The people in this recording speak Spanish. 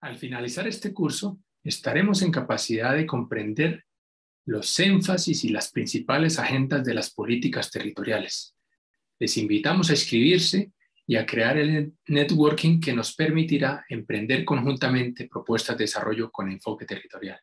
Al finalizar este curso, estaremos en capacidad de comprender los énfasis y las principales agendas de las políticas territoriales. Les invitamos a inscribirse y a crear el networking que nos permitirá emprender conjuntamente propuestas de desarrollo con enfoque territorial.